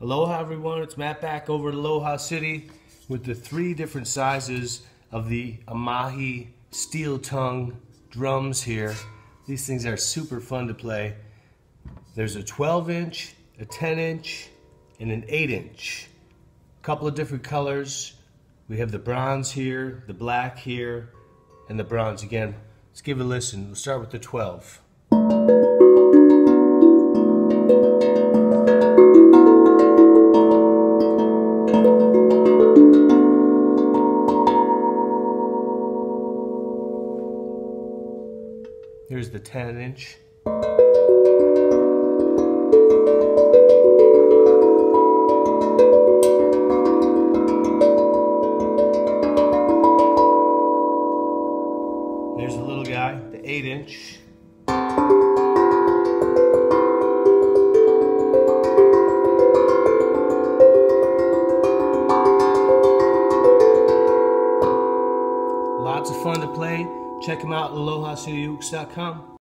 Aloha everyone, it's Matt back over at Aloha City with the three different sizes of the Amahi steel tongue drums here. These things are super fun to play. There's a 12 inch, a 10 inch, and an 8 inch. A couple of different colors. We have the bronze here, the black here, and the bronze again. Let's give it a listen. We'll start with the 12. Here's the 10 inch. There's a little guy, the 8 inch. Lots of fun to play. Check them out at AlohaCityUkes.com.